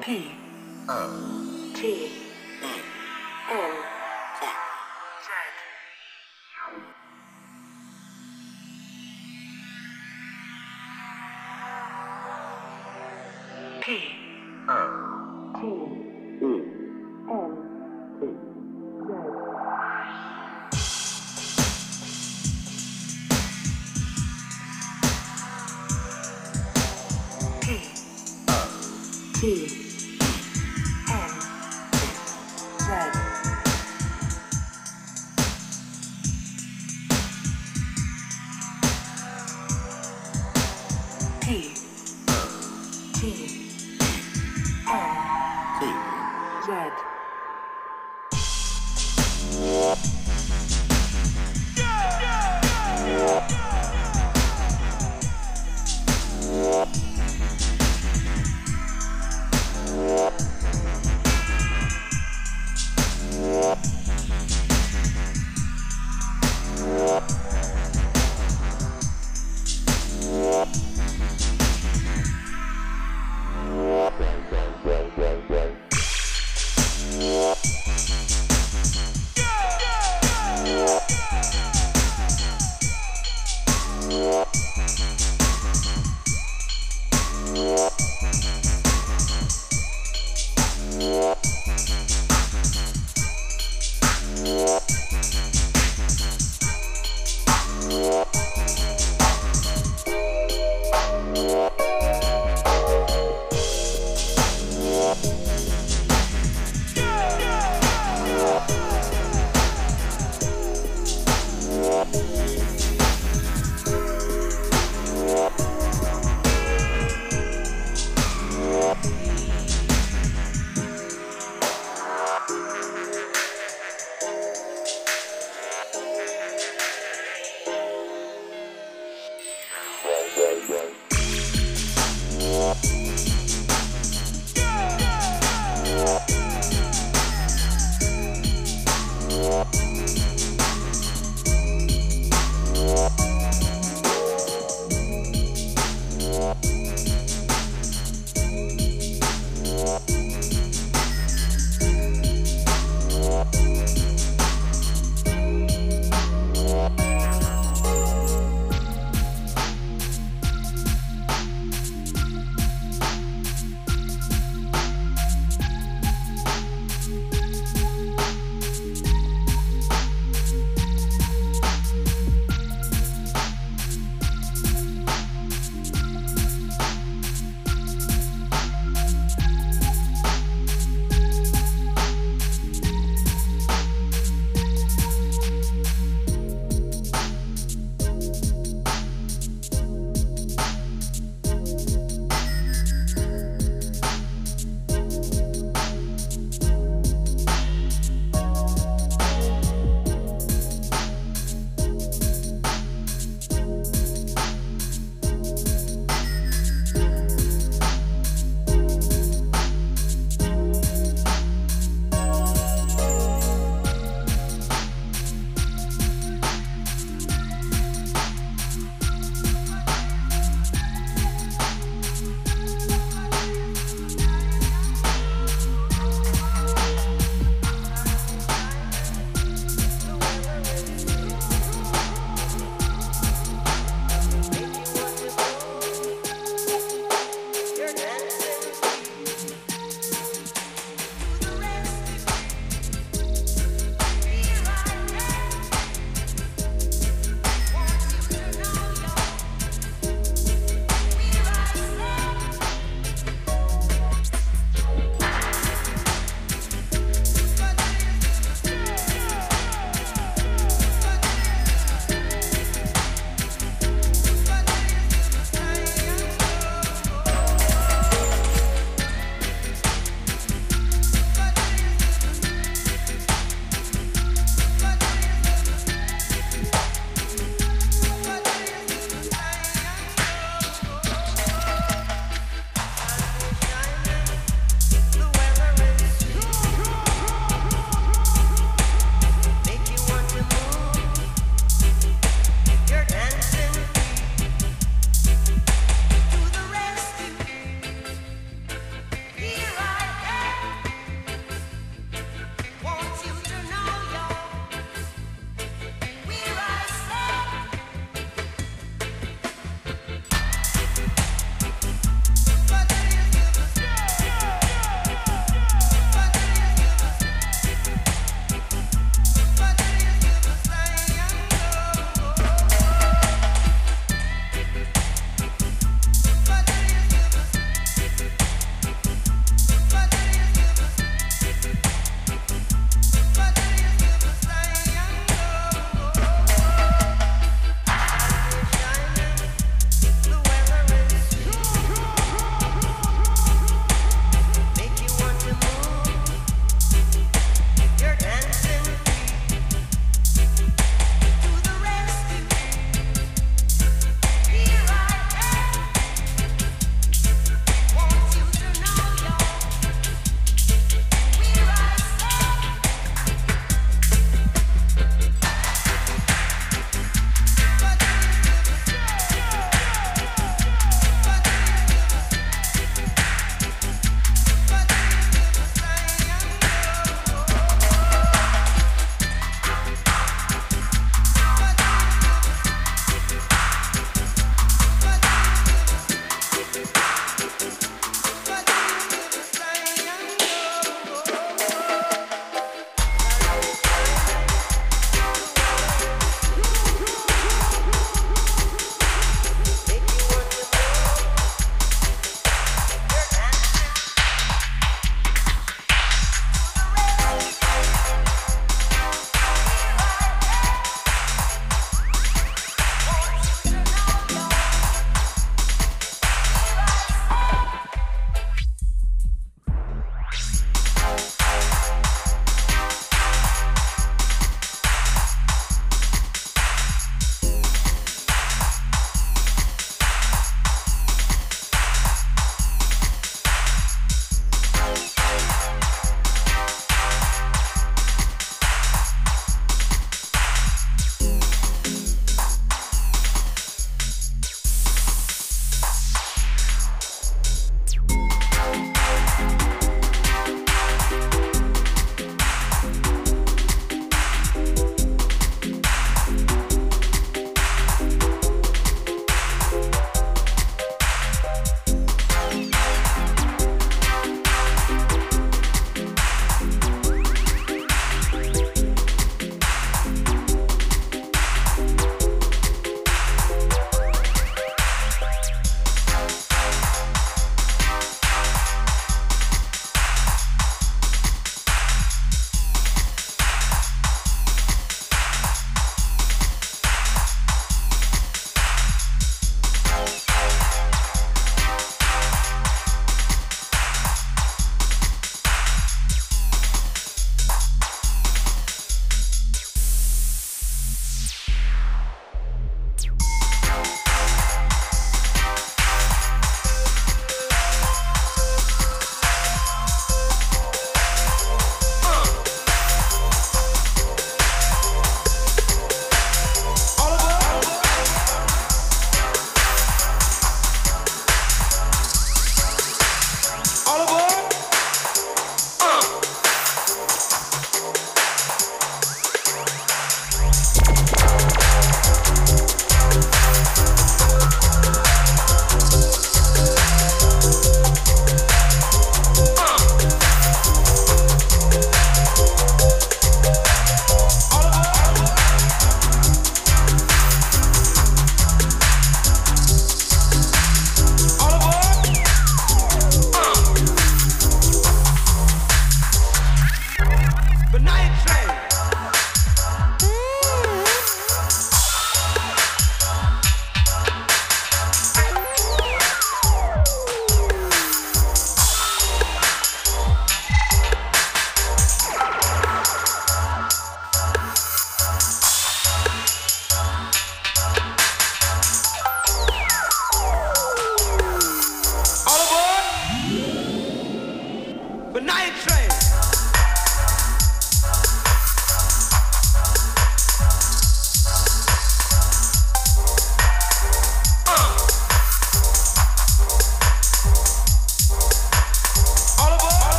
P. O T. E N Z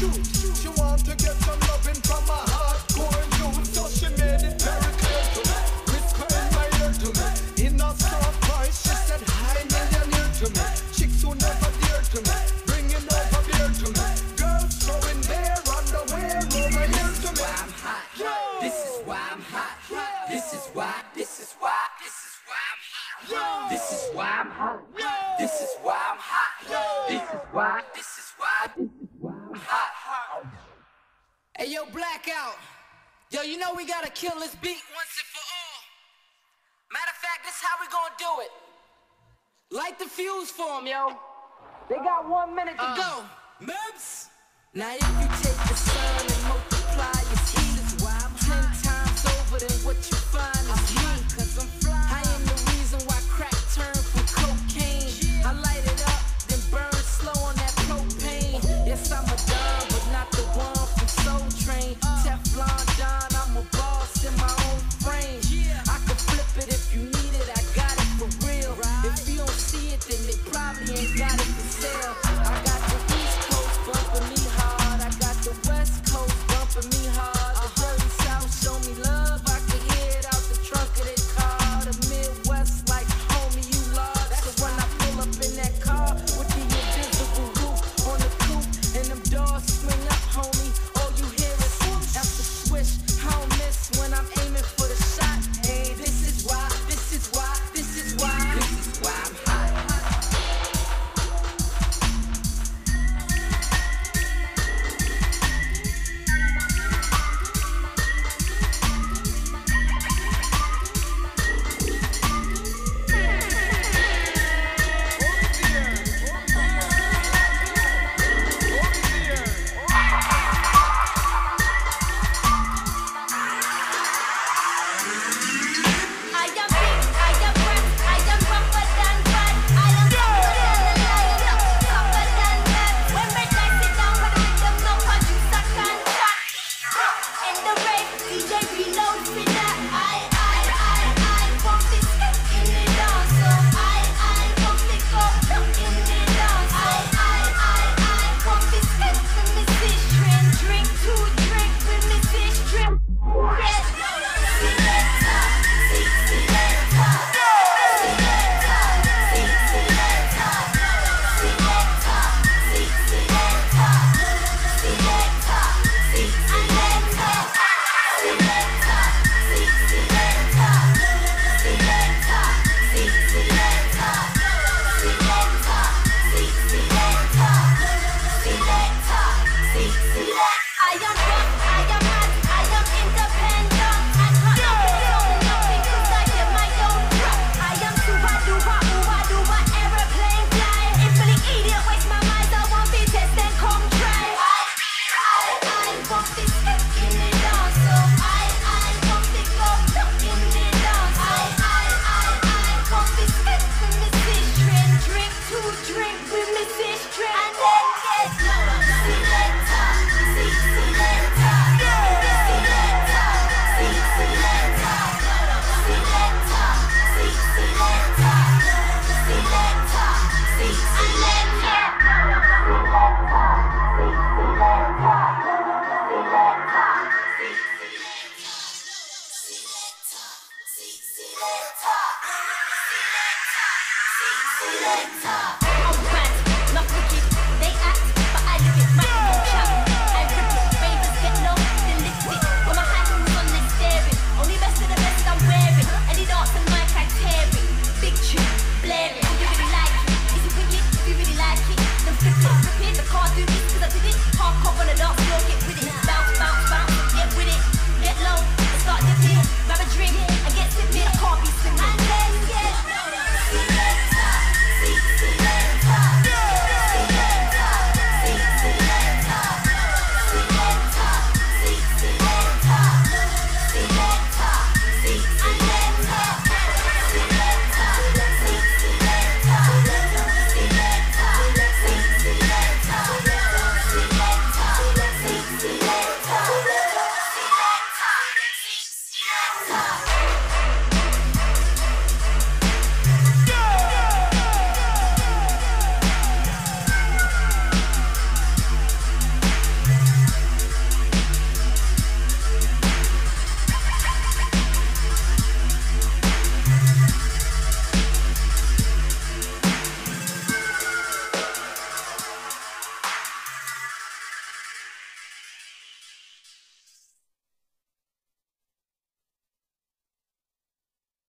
Bringing we gotta kill this beat once and for all. Matter of fact, this how we gonna do it. Light the fuse for 'em, yo. They got one minute to uh. go. Mems! Now if you take the sun and